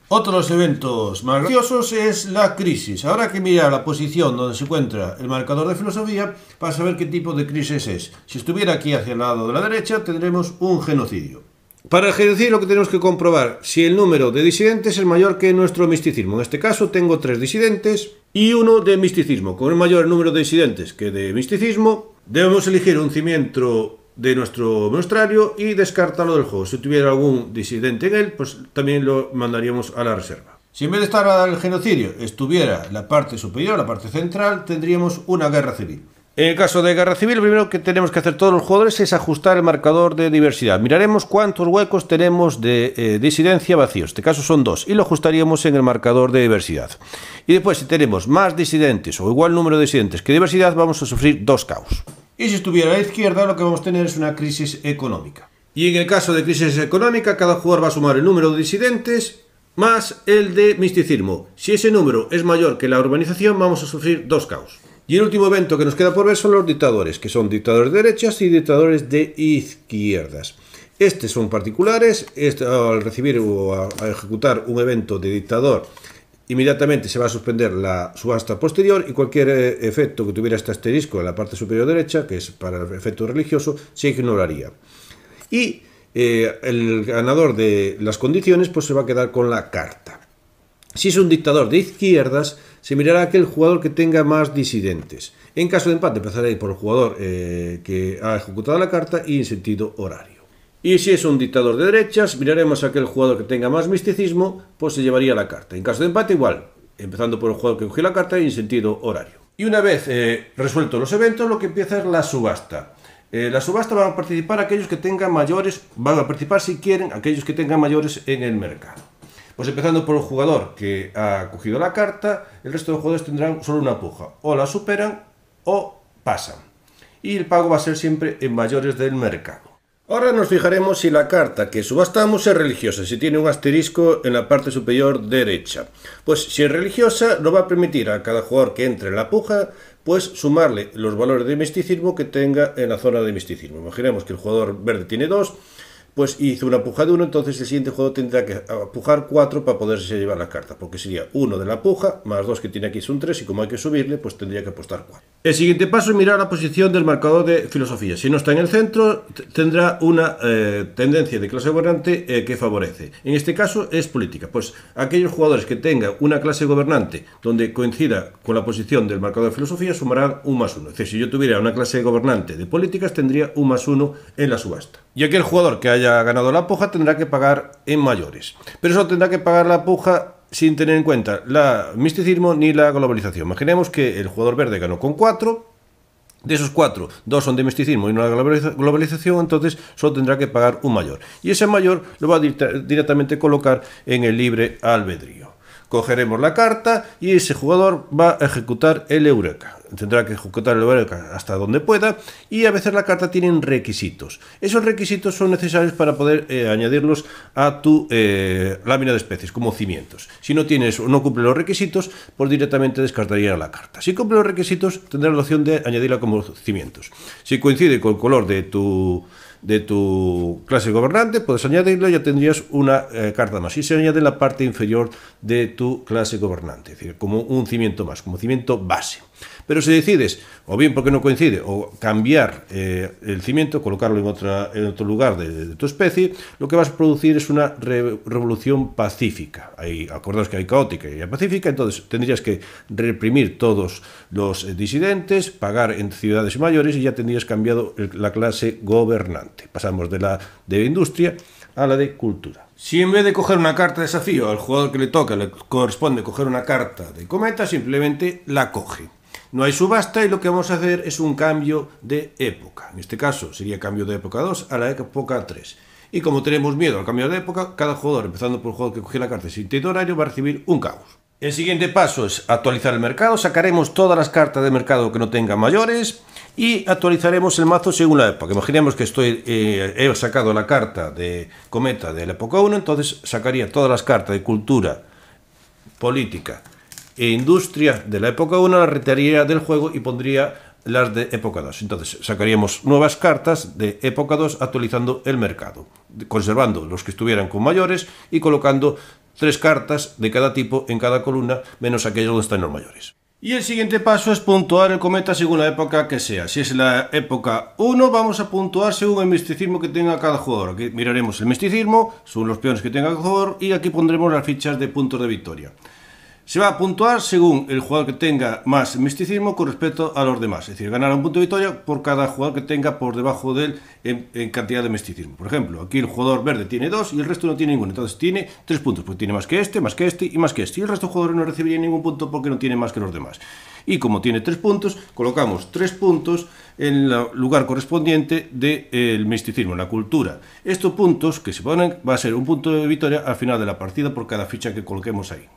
Otro de los eventos más graciosos es la crisis. Ahora que mira la posición donde se encuentra el marcador de filosofía para saber qué tipo de crisis es. Si estuviera aquí hacia el lado de la derecha tendremos un genocidio. Para genocidio lo que tenemos que comprobar si el número de disidentes es mayor que nuestro misticismo. En este caso tengo tres disidentes y uno de misticismo. Con el mayor número de disidentes que de misticismo, debemos elegir un cimiento de nuestro muestrario y descartarlo del juego. Si tuviera algún disidente en él, pues también lo mandaríamos a la reserva. Si en vez de estar el genocidio estuviera la parte superior, la parte central, tendríamos una guerra civil. En el caso de guerra civil, lo primero que tenemos que hacer todos los jugadores es ajustar el marcador de diversidad. Miraremos cuántos huecos tenemos de eh, disidencia vacíos. En este caso son dos. Y lo ajustaríamos en el marcador de diversidad. Y después, si tenemos más disidentes o igual número de disidentes que diversidad, vamos a sufrir dos caos. Y si estuviera a la izquierda, lo que vamos a tener es una crisis económica. Y en el caso de crisis económica, cada jugador va a sumar el número de disidentes más el de misticismo. Si ese número es mayor que la urbanización, vamos a sufrir dos caos. Y el último evento que nos queda por ver son los dictadores, que son dictadores de derechas y dictadores de izquierdas. Estos son particulares, este, al recibir o a ejecutar un evento de dictador inmediatamente se va a suspender la subasta posterior y cualquier eh, efecto que tuviera este asterisco en la parte superior derecha, que es para el efecto religioso, se ignoraría. Y eh, el ganador de las condiciones pues se va a quedar con la carta. Si es un dictador de izquierdas, se mirará aquel jugador que tenga más disidentes. En caso de empate, ir por el jugador eh, que ha ejecutado la carta y en sentido horario. Y si es un dictador de derechas, miraremos a aquel jugador que tenga más misticismo, pues se llevaría la carta. En caso de empate, igual, empezando por el jugador que cogió la carta y en sentido horario. Y una vez eh, resueltos los eventos, lo que empieza es la subasta. Eh, la subasta van a participar aquellos que tengan mayores, van a participar si quieren aquellos que tengan mayores en el mercado. Pues empezando por el jugador que ha cogido la carta, el resto de jugadores tendrán solo una puja. O la superan o pasan. Y el pago va a ser siempre en mayores del mercado. Ahora nos fijaremos si la carta que subastamos es religiosa, si tiene un asterisco en la parte superior derecha. Pues si es religiosa, lo va a permitir a cada jugador que entre en la puja, pues sumarle los valores de misticismo que tenga en la zona de misticismo. Imaginemos que el jugador verde tiene 2, pues hizo una puja de 1, entonces el siguiente juego tendrá que pujar 4 para poderse llevar la carta, porque sería 1 de la puja, más 2 que tiene aquí son 3, y como hay que subirle, pues tendría que apostar 4. El siguiente paso es mirar la posición del marcador de filosofía. Si no está en el centro, tendrá una eh, tendencia de clase gobernante eh, que favorece. En este caso es política, pues aquellos jugadores que tengan una clase gobernante donde coincida con la posición del marcador de filosofía sumarán un más 1. Es decir, si yo tuviera una clase gobernante de políticas, tendría un más 1 en la subasta. Y aquel jugador que haya ganado la puja tendrá que pagar en mayores. Pero eso tendrá que pagar la puja sin tener en cuenta la misticismo ni la globalización. Imaginemos que el jugador verde ganó con 4, de esos 4, dos son de misticismo y una globalización, entonces solo tendrá que pagar un mayor. Y ese mayor lo va a directamente colocar en el libre albedrío cogeremos la carta y ese jugador va a ejecutar el Eureka. Tendrá que ejecutar el Eureka hasta donde pueda y a veces la carta tiene requisitos. Esos requisitos son necesarios para poder eh, añadirlos a tu eh, lámina de especies como cimientos. Si no tienes o no cumple los requisitos, pues directamente descartaría la carta. Si cumple los requisitos, tendrás la opción de añadirla como cimientos. Si coincide con el color de tu de tu clase gobernante, puedes añadirlo y ya tendrías una eh, carta más. Y se añade en la parte inferior de tu clase gobernante, es decir, como un cimiento más, como cimiento base. Pero si decides, o bien porque no coincide, o cambiar eh, el cimiento, colocarlo en, otra, en otro lugar de, tu especie, lo que vas a producir es una revolución pacífica. Hay, acordaos que hay caótica y hay pacífica, entonces tendrías que reprimir todos los eh, disidentes, pagar en ciudades mayores y ya tendrías cambiado la clase gobernante. Pasamos de la de industria a la de cultura. Si en vez de coger una carta de desafío al jugador que le toca le corresponde coger una carta de cometa, simplemente la coge. No hay subasta y lo que vamos a hacer es un cambio de época. En este caso sería cambio de época 2 a la época 3. Y como tenemos miedo al cambio de época, cada jugador, empezando por el jugador que cogió la carta sin horario, va a recibir un caos. El siguiente paso es actualizar el mercado. Sacaremos todas las cartas de mercado que no tengan mayores y actualizaremos el mazo según la época. Imaginemos que estoy, eh, he sacado la carta de cometa de la época 1, entonces sacaría todas las cartas de cultura, política, e industria de la época 1 la retiraría del juego y pondría las de época 2. Entonces sacaríamos nuevas cartas de época 2 actualizando el mercado, conservando los que estuvieran con mayores y colocando tres cartas de cada tipo en cada columna, menos aquellos donde están los mayores. Y el siguiente paso es puntuar el cometa según la época que sea. Si es la época 1, vamos a puntuar según el misticismo que tenga cada jugador. Aquí miraremos el misticismo, según los peones que tenga cada jugador, y aquí pondremos las fichas de puntos de victoria. Se va a puntuar según el jugador que tenga más misticismo con respecto a los demás. Es decir, ganará un punto de victoria por cada jugador que tenga por debajo de él en, cantidad de misticismo. Por ejemplo, aquí el jugador verde tiene dos y el resto no tiene ninguno. Entonces tiene tres puntos, porque tiene más que este, más que este y más que este. Y el resto de jugadores no recibiría ningún punto porque no tiene más que los demás. Y como tiene tres puntos, colocamos tres puntos en el lugar correspondiente del misticismo, en la cultura. Estos puntos que se ponen va a ser un punto de victoria al final de la partida por cada ficha que coloquemos ahí.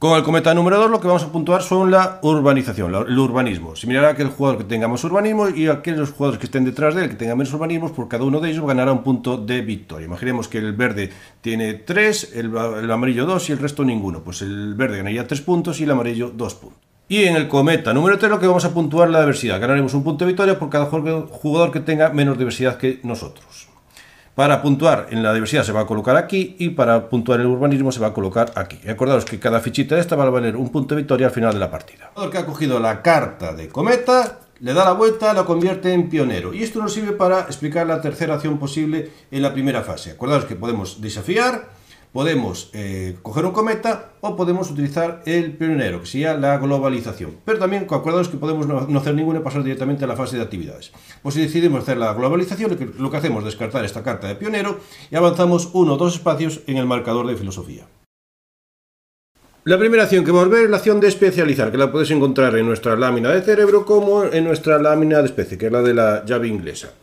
Con el cometa número 2 lo que vamos a puntuar son la urbanización, el urbanismo. Se mirará que el jugador que tenga más urbanismo y aquellos jugadores que estén detrás de él que tengan menos urbanismo, por cada uno de ellos ganará un punto de victoria. Imaginemos que el verde tiene 3, el, amarillo 2 y el resto ninguno. Pues el verde ganaría 3 puntos y el amarillo 2 puntos. Y en el cometa número 3 lo que vamos a puntuar la diversidad. Ganaremos un punto de victoria por cada jugador que tenga menos diversidad que nosotros. Para puntuar en la diversidad se va a colocar aquí y para puntuar en el urbanismo se va a colocar aquí. Acordaos que cada fichita de esta va a valer un punto de victoria al final de la partida. El que ha cogido la carta de cometa le da la vuelta, la convierte en pionero. Y esto nos sirve para explicar la tercera acción posible en la primera fase. Acordaos que podemos desafiar, podemos eh, coger un cometa o podemos utilizar el pionero, que sería la globalización. Pero también, acordaos que podemos no, hacer ninguna y pasar directamente a la fase de actividades. Pues si decidimos hacer la globalización, lo que, hacemos es descartar esta carta de pionero y avanzamos uno o dos espacios en el marcador de filosofía. La primera acción que vamos a ver es la acción de especializar, que la puedes encontrar en nuestra lámina de cerebro como en nuestra lámina de especie, que es la de la llave inglesa.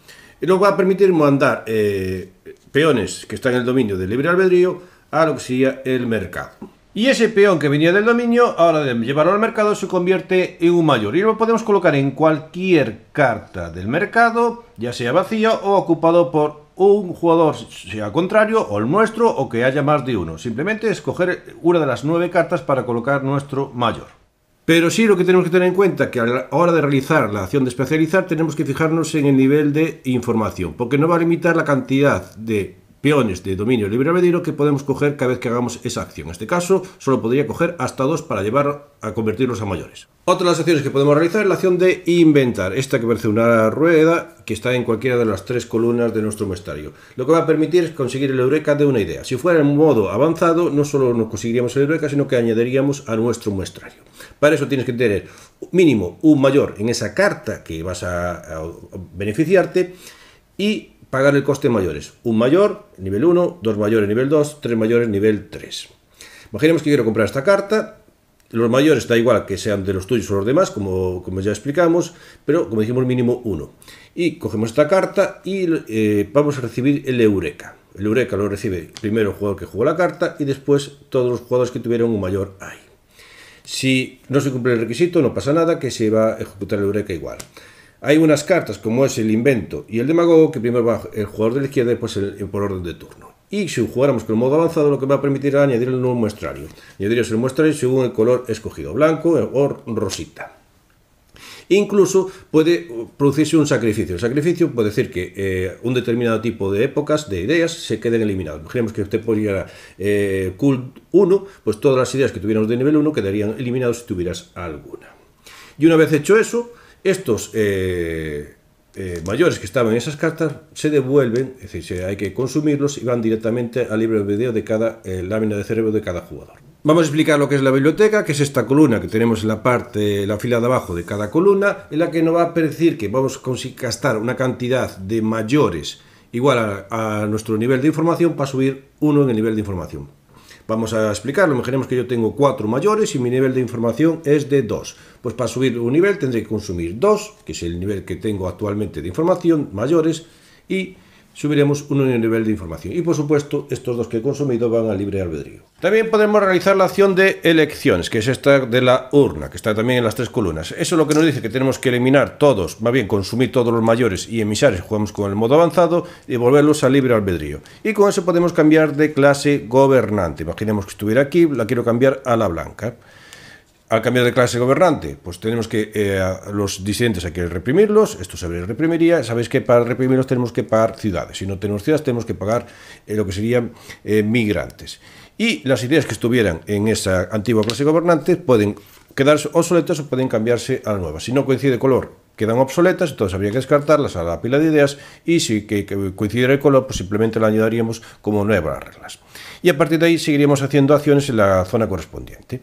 Y nos va a permitir mandar eh, peones que están en el dominio del libre albedrío a lo que sería el mercado. Y ese peón que venía del dominio, ahora de llevarlo al mercado, se convierte en un mayor. Y lo podemos colocar en cualquier carta del mercado, ya sea vacía o ocupado por un jugador, sea contrario, o el nuestro, o que haya más de uno. Simplemente escoger una de las nueve cartas para colocar nuestro mayor. Pero sí lo que tenemos que tener en cuenta que a la hora de realizar la acción de especializar tenemos que fijarnos en el nivel de información, porque no va a limitar la cantidad de de dominio libre albedrío que podemos coger cada vez que hagamos esa acción. En este caso, solo podría coger hasta dos para llevar a convertirlos a mayores. Otra de las acciones que podemos realizar es la acción de inventar. Esta que parece una rueda que está en cualquiera de las tres columnas de nuestro muestrario. Lo que va a permitir es conseguir el eureka de una idea. Si fuera en modo avanzado, no solo nos conseguiríamos el eureka, sino que añadiríamos a nuestro muestrario. Para eso tienes que tener mínimo un mayor en esa carta que vas a, a beneficiarte y pagar el coste mayores. Un mayor, nivel 1, dos mayores, nivel 2, tres mayores, nivel 3. Imaginemos que quiero comprar esta carta. Los mayores da igual que sean de los tuyos o los demás, como, como ya explicamos, pero como dijimos, mínimo uno. Y cogemos esta carta y eh, vamos a recibir el Eureka. El Eureka lo recibe primero el jugador que jugó la carta y después todos los jugadores que tuvieron un mayor ahí. Si no se cumple el requisito, no pasa nada, que se va a ejecutar el Eureka igual. Hay unas cartas como es el invento y el demagogo que primero va el jugador de la izquierda y pues el, por orden de turno. Y si jugáramos con el modo avanzado, lo que va a permitir es añadir el nuevo muestrario. Añadiríamos el muestrario según el color escogido, blanco o rosita. Incluso puede producirse un sacrificio. El sacrificio puede decir que eh, un determinado tipo de épocas, de ideas, se queden eliminados. Imaginemos que usted pudiera eh, Cult 1, pues todas las ideas que tuviéramos de nivel 1 quedarían eliminadas si tuvieras alguna. Y una vez hecho eso, estos eh, eh, mayores que estaban en esas cartas se devuelven, es decir, hay que consumirlos y van directamente al libro de video de cada eh, lámina de cerebro de cada jugador. Vamos a explicar lo que es la biblioteca, que es esta columna que tenemos en la parte, la fila de abajo de cada columna, en la que nos va a decir que vamos a gastar una cantidad de mayores igual a nuestro nivel de información para subir uno en el nivel de información. Vamos a explicarlo. Imaginemos que yo tengo cuatro mayores y mi nivel de información es de 2. Pues para subir un nivel tendré que consumir 2, que es el nivel que tengo actualmente de información, mayores, y subiremos el nivel de información. Y por supuesto, estos dos que he consumido van al libre albedrío. También podemos realizar la acción de elecciones, que es esta de la urna, que está también en las tres columnas. Eso es lo que nos dice que tenemos que eliminar todos, más bien consumir todos los mayores y emisares, jugamos con el modo avanzado, y volverlos al libre albedrío. Y con eso podemos cambiar de clase gobernante. Imaginemos que estuviera aquí, la quiero cambiar a la blanca al cambiar de clase gobernante, pues tenemos que, eh, los disidentes hay que reprimirlos, esto se reprimiría, sabéis que para reprimirlos tenemos que pagar ciudades, si no tenemos ciudades tenemos que pagar eh, lo que serían eh, migrantes. y las ideas que estuvieran en esa antigua clase gobernante pueden quedarse obsoletas o pueden cambiarse a la nueva. Si no coincide color, quedan obsoletas, entonces habría que descartarlas a la pila de ideas y si que, que coincidiera el color, pues simplemente la añadiríamos como nuevas reglas. Y a partir de ahí seguiríamos haciendo acciones en la zona correspondiente.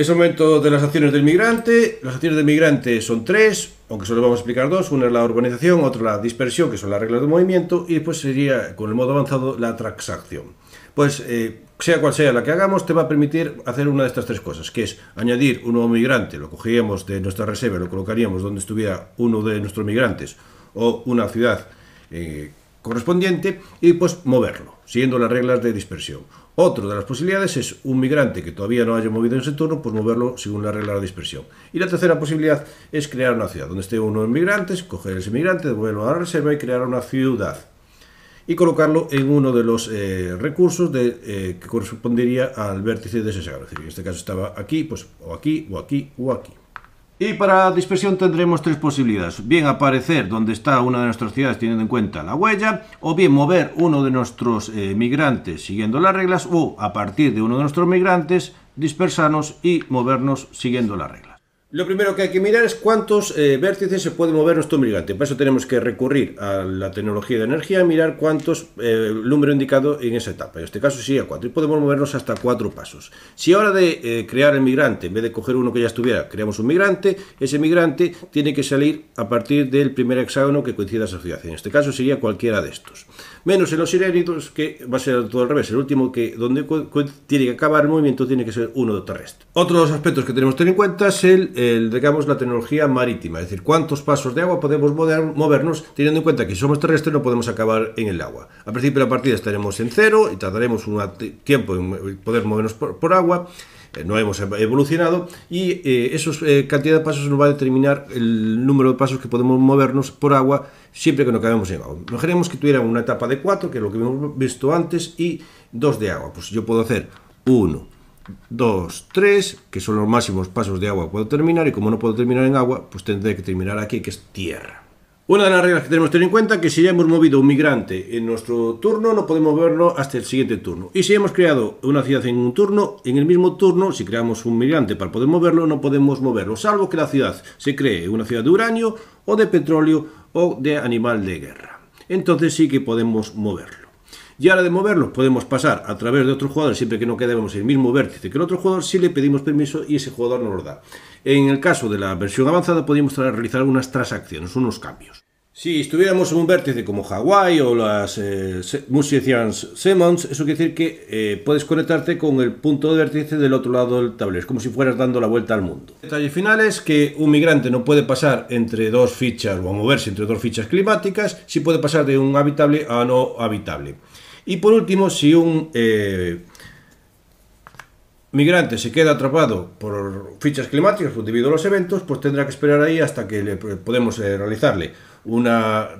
Es el momento de las acciones del migrante. Las acciones del migrante son tres, aunque solo vamos a explicar dos. Una es la urbanización, otra la dispersión, que son las reglas de movimiento, y después sería, con el modo avanzado, la transacción. Pues, eh, sea cual sea la que hagamos, te va a permitir hacer una de estas tres cosas, que es añadir un nuevo migrante, lo cogeríamos de nuestra reserva, lo colocaríamos donde estuviera uno de nuestros migrantes, o una ciudad eh, correspondiente, y pues moverlo, siguiendo las reglas de dispersión. Otra de las posibilidades es un migrante que todavía no haya movido en ese turno, pues moverlo según la regla de dispersión. Y la tercera posibilidad es crear una ciudad, donde esté uno de los migrantes, coger ese migrante, devolverlo a la reserva y crear una ciudad. Y colocarlo en uno de los eh, recursos eh, que correspondería al vértice de ese hexágono. Es decir, en este caso estaba aquí, pues o aquí, o aquí, o aquí. Y para dispersión tendremos tres posibilidades. Bien aparecer donde está una de nuestras ciudades teniendo en cuenta la huella, o bien mover uno de nuestros eh, migrantes siguiendo las reglas, o a partir de uno de nuestros migrantes dispersarnos y movernos siguiendo las reglas. Lo primero que hay que mirar es cuántos eh, vértices se puede mover nuestro migrante. Para eso tenemos que recurrir a la tecnología de energía y mirar cuántos, eh, el número indicado en esa etapa. En este caso sería cuatro. Y podemos movernos hasta cuatro pasos. Si ahora de eh, crear el migrante, en vez de coger uno que ya estuviera, creamos un migrante, ese migrante tiene que salir a partir del primer hexágono que coincida esa ciudad. En este caso sería cualquiera de estos menos en los sirénidos, que va a ser todo al revés. El último que donde tiene que acabar el movimiento tiene que ser uno terrestre. Otro de los aspectos que tenemos que tener en cuenta es el, el, digamos, la tecnología marítima, es decir, cuántos pasos de agua podemos movernos teniendo en cuenta que si somos terrestres no podemos acabar en el agua. Al principio de la partida estaremos en cero y tardaremos un tiempo en poder movernos por, agua eh, no hemos evolucionado y eh, esa eh, cantidad de pasos nos va a determinar el número de pasos que podemos movernos por agua siempre que no acabemos en agua. Imaginemos que tuviera una etapa de 4, que es lo que hemos visto antes, y 2 de agua. Pues yo puedo hacer 1, 2, 3, que son los máximos pasos de agua puedo terminar, y como no puedo terminar en agua, pues tendré que terminar aquí, que es tierra. Una de las reglas que tenemos que tener en cuenta es que si ya hemos movido un migrante en nuestro turno, no podemos moverlo hasta el siguiente turno. Y si hemos creado una ciudad en un turno, en el mismo turno, si creamos un migrante para poder moverlo, no podemos moverlo, salvo que la ciudad se cree una ciudad de uranio, o de petróleo, o de animal de guerra. Entonces sí que podemos moverlo. Y ahora de moverlo podemos pasar a través de otro jugador siempre que no quedemos el mismo vértice que el otro jugador si le pedimos permiso y ese jugador nos lo da. En el caso de la versión avanzada podríamos realizar unas transacciones, unos cambios. Si estuviéramos en un vértice como Hawái o las eh, Musicians Simmons, eso quiere decir que eh, puedes conectarte con el punto de vértice del otro lado del tablero, es como si fueras dando la vuelta al mundo. El detalle final es que un migrante no puede pasar entre dos fichas o moverse entre dos fichas climáticas, si puede pasar de un habitable a no habitable. Y por último, si un eh, migrante se queda atrapado por fichas climáticas pues, debido a los eventos, pues tendrá que esperar ahí hasta que podemos eh, realizarle una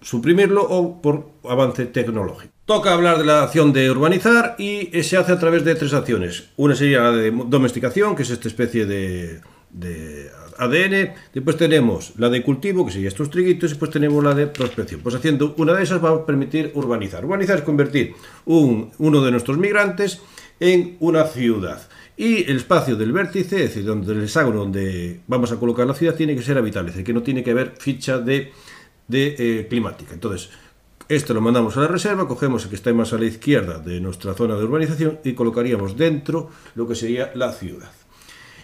suprimirlo o por avance tecnológico. Toca hablar de la acción de urbanizar y se hace a través de tres acciones. Una sería la de domesticación, que es esta especie de ADN, después tenemos la de cultivo, que sería estos triguitos, y después tenemos la de prospección. Pues haciendo una de esas va a permitir urbanizar. Urbanizar es convertir un, uno de nuestros migrantes en una ciudad. Y el espacio del vértice, es decir, donde el hexágono donde vamos a colocar la ciudad, tiene que ser habitable, es decir, que no tiene que haber ficha de, de eh, climática. Entonces, esto lo mandamos a la reserva, cogemos el que está más a la izquierda de nuestra zona de urbanización y colocaríamos dentro lo que sería la ciudad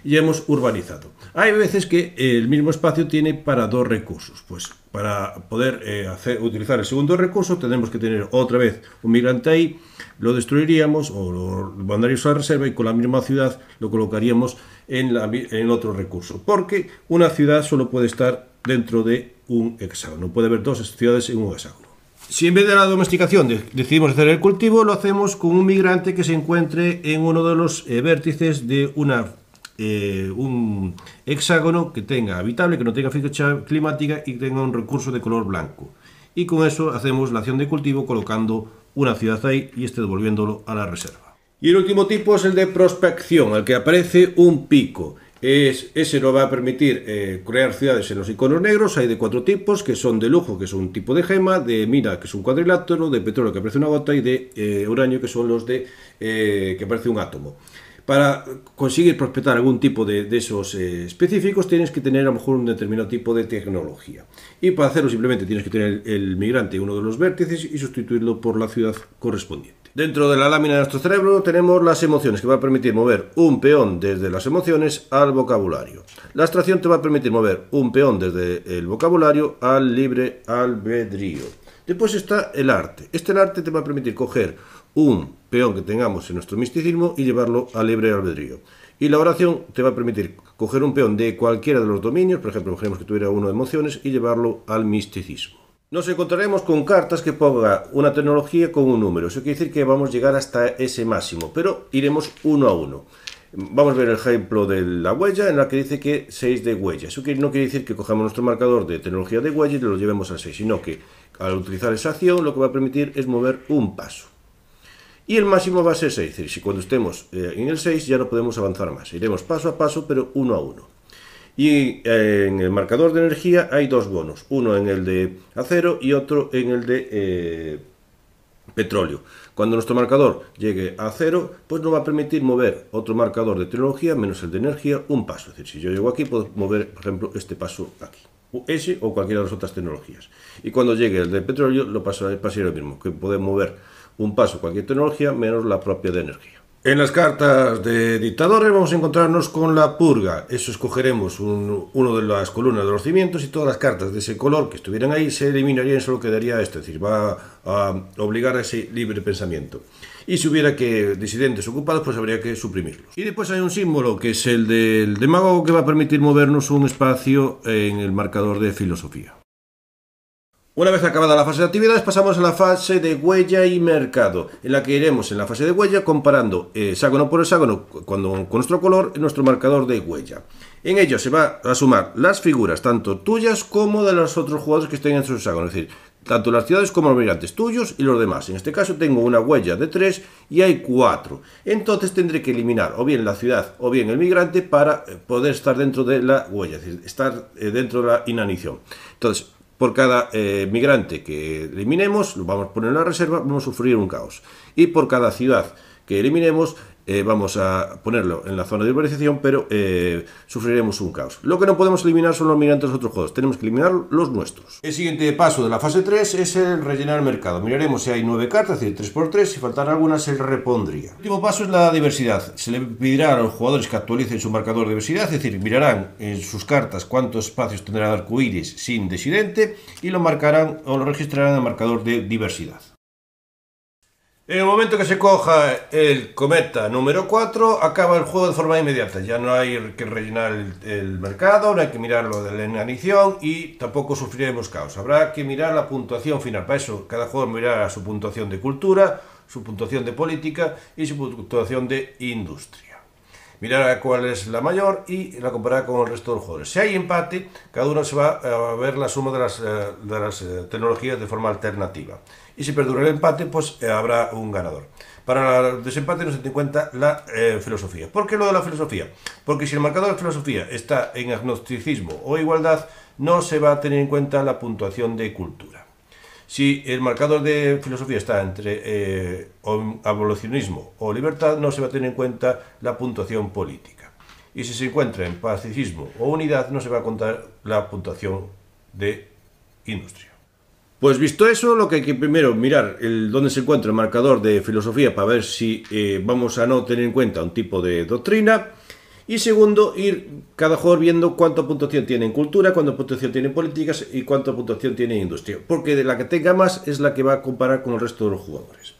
y hemos urbanizado. Hay veces que el mismo espacio tiene para dos recursos. Pues para poder eh, hacer, utilizar el segundo recurso tendremos que tener otra vez un migrante ahí, lo destruiríamos o lo mandaríamos a la reserva y con la misma ciudad lo colocaríamos en, otro recurso. Porque una ciudad solo puede estar dentro de un hexágono. Puede haber dos ciudades en un hexágono. Si en vez de la domesticación decidimos hacer el cultivo, lo hacemos con un migrante que se encuentre en uno de los eh, vértices de una eh, un hexágono que tenga habitable, que no tenga ficha climática y tenga un recurso de color blanco. Y con eso hacemos la acción de cultivo colocando una ciudad ahí y este devolviéndolo a la reserva. Y el último tipo es el de prospección, al que aparece un pico. Es, ese nos va a permitir eh, crear ciudades en los iconos negros. Hay de cuatro tipos, que son de lujo, que es un tipo de gema, de mina, que es un cuadrilátero, de petróleo, que parece una gota, y de eh, uranio, que son los de eh, que parece un átomo. Para conseguir prospectar algún tipo de, esos eh, específicos tienes que tener a lo mejor un determinado tipo de tecnología. Y para hacerlo simplemente tienes que tener el, migrante uno de los vértices y sustituirlo por la ciudad correspondiente. Dentro de la lámina de nuestro cerebro tenemos las emociones, que va a permitir mover un peón desde las emociones al vocabulario. La abstracción te va a permitir mover un peón desde el vocabulario al libre albedrío. Después está el arte. Este arte te va a permitir coger un peón que tengamos en nuestro misticismo y llevarlo al libre albedrío. Y la oración te va a permitir coger un peón de cualquiera de los dominios, por ejemplo, imaginemos que tuviera uno de emociones, y llevarlo al misticismo. Nos encontraremos con cartas que ponga una tecnología con un número. Eso quiere decir que vamos a llegar hasta ese máximo, pero iremos uno a uno. Vamos a ver el ejemplo de la huella en la que dice que 6 de huella. Eso no quiere decir que cojamos nuestro marcador de tecnología de huella y lo llevemos al 6, sino que al utilizar esa acción lo que va a permitir es mover un paso. Y el máximo va a ser 6, es decir, si cuando estemos eh, en el 6 ya no podemos avanzar más. Iremos paso a paso, pero uno a uno. Y eh, en el marcador de energía hay dos bonos, uno en el de acero y otro en el de eh, petróleo. Cuando nuestro marcador llegue a cero, pues nos va a permitir mover otro marcador de tecnología menos el de energía un paso. Es decir, si yo llego aquí, puedo mover, por ejemplo, este paso aquí. Ese o cualquiera de las otras tecnologías. Y cuando llegue el de petróleo, lo pasará, pasará lo mismo, que podemos mover un paso cualquier tecnología menos la propia de energía. En las cartas de dictadores vamos a encontrarnos con la purga. Eso escogeremos un, uno de las columnas de los cimientos y todas las cartas de ese color que estuvieran ahí se eliminarían, solo quedaría esto, es decir, va a obligar a ese libre pensamiento. Y si hubiera que disidentes ocupados, pues habría que suprimirlos. Y después hay un símbolo que es el del demagogo que va a permitir movernos un espacio en el marcador de filosofía. Una vez acabada la fase de actividades, pasamos a la fase de huella y mercado, en la que iremos en la fase de huella comparando hexágono por hexágono cuando, con nuestro color nuestro marcador de huella. En ello se va a sumar las figuras, tanto tuyas como de los otros jugadores que estén en su hexágono, es decir, tanto las ciudades como los migrantes tuyos y los demás. En este caso tengo una huella de 3 y hay 4. Entonces tendré que eliminar o bien la ciudad o bien el migrante para eh, poder estar dentro de la huella, es decir, estar eh, dentro de la inanición. Entonces, por cada eh, migrante que eliminemos, lo vamos a poner en la reserva, vamos a sufrir un caos. Y por cada ciudad que eliminemos, eh, vamos a ponerlo en la zona de urbanización, pero eh, sufriremos un caos. Lo que no podemos eliminar son los migrantes de otros juegos, tenemos que eliminar los nuestros. El siguiente paso de la fase 3 es el rellenar el mercado. Miraremos si hay 9 cartas, es decir, 3x3, si faltan algunas se repondría. El último paso es la diversidad. Se le pedirá a los jugadores que actualicen su marcador de diversidad, es decir, mirarán en sus cartas cuántos espacios tendrá el sin desidente y lo marcarán o lo registrarán en el marcador de diversidad. En el momento que se coja el cometa número 4, acaba el juego de forma inmediata. Ya no hay que rellenar el, mercado, no hay que mirar lo de la inanición y tampoco sufriremos caos. Habrá que mirar la puntuación final. Para eso, cada juego mirará su puntuación de cultura, su puntuación de política y su puntuación de industria. Mirará cuál es la mayor y la comparará con el resto de los jugadores. Si hay empate, cada uno se va a ver la suma de las, de las tecnologías de forma alternativa y si perdura el empate, pues eh, habrá un ganador. Para el desempate no se tiene en cuenta la eh, filosofía. ¿Por qué lo de la filosofía? Porque si el marcador de filosofía está en agnosticismo o igualdad, no se va a tener en cuenta la puntuación de cultura. Si el marcador de filosofía está entre eh, abolicionismo o libertad, no se va a tener en cuenta la puntuación política. Y si se encuentra en pacifismo o unidad, no se va a contar la puntuación de industria. Pues visto eso, lo que hay que primero mirar el, dónde se encuentra el marcador de filosofía para ver si eh, vamos a no tener en cuenta un tipo de doctrina. Y segundo, ir cada jugador viendo cuánta puntuación tiene en cultura, cuánta puntuación tiene en políticas y cuánta puntuación tiene en industria. Porque de la que tenga más es la que va a comparar con el resto de los jugadores.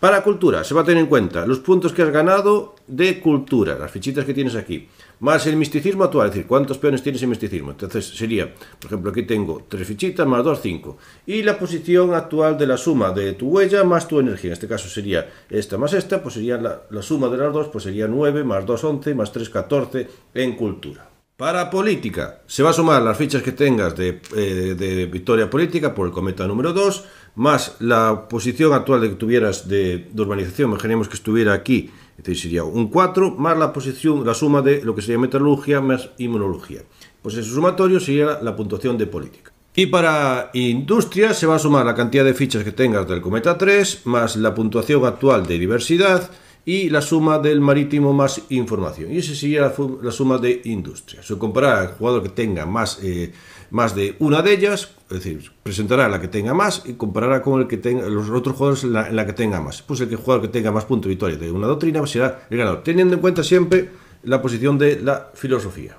Para cultura, se va a tener en cuenta los puntos que has ganado de cultura, las fichitas que tienes aquí, más el misticismo actual, es decir, cuántos peones tienes en misticismo. Entonces sería, por ejemplo, aquí tengo tres fichitas más dos, cinco. Y la posición actual de la suma de tu huella más tu energía. En este caso sería esta más esta, pues sería la, la suma de las dos, pues sería 9 más 2, 11, más 3, 14 en cultura. Para política, se va a sumar las fichas que tengas de, eh, de victoria política por el cometa número 2, más la posición actual de que tuvieras de, urbanización, imaginemos que estuviera aquí, entonces sería un 4, más la posición, la suma de lo que sería metalurgia más inmunología. Pues ese sumatorio sería la puntuación de política. Y para industria se va a sumar la cantidad de fichas que tengas del cometa 3, más la puntuación actual de diversidad, y la suma del marítimo más información. Y esa sería la, la suma de industria. Se comparará al jugador que tenga más, eh, más de una de ellas, es decir, presentará la que tenga más y comparará con el que tenga, los otros jugadores en la, en la que tenga más. Pues el que jugador que tenga más puntos de victoria de una doctrina será el ganador, teniendo en cuenta siempre la posición de la filosofía.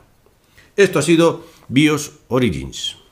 Esto ha sido BIOS Origins.